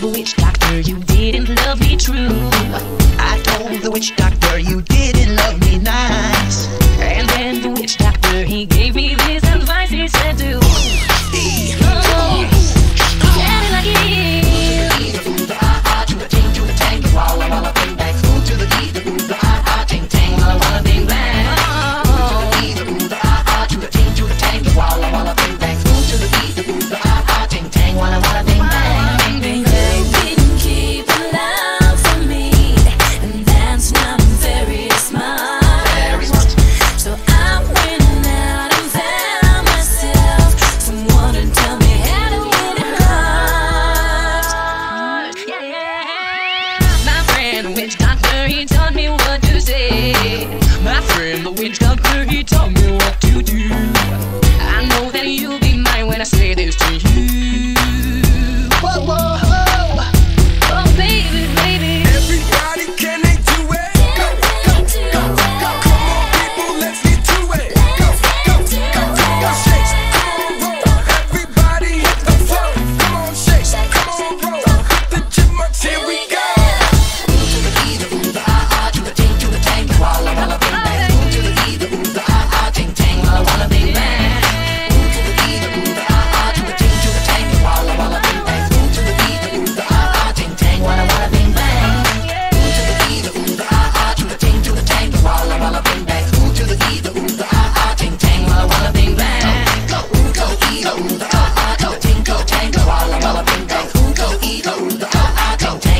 the witch doctor you didn't love me true. I told the witch doctor you didn't.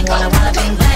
wanna, wanna bang, bang.